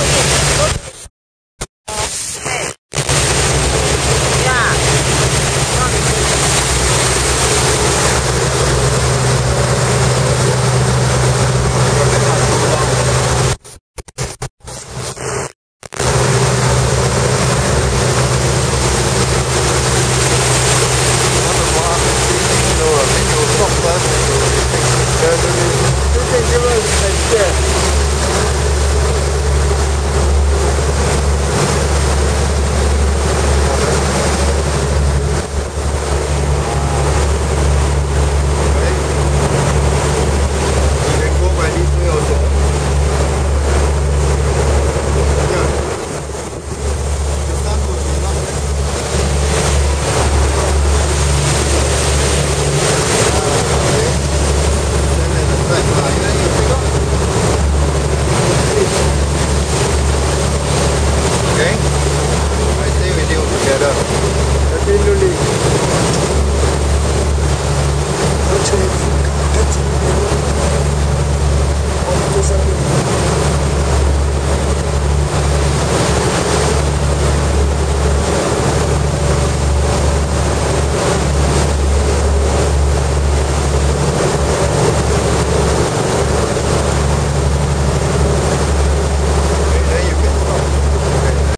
Ой, ой, ой.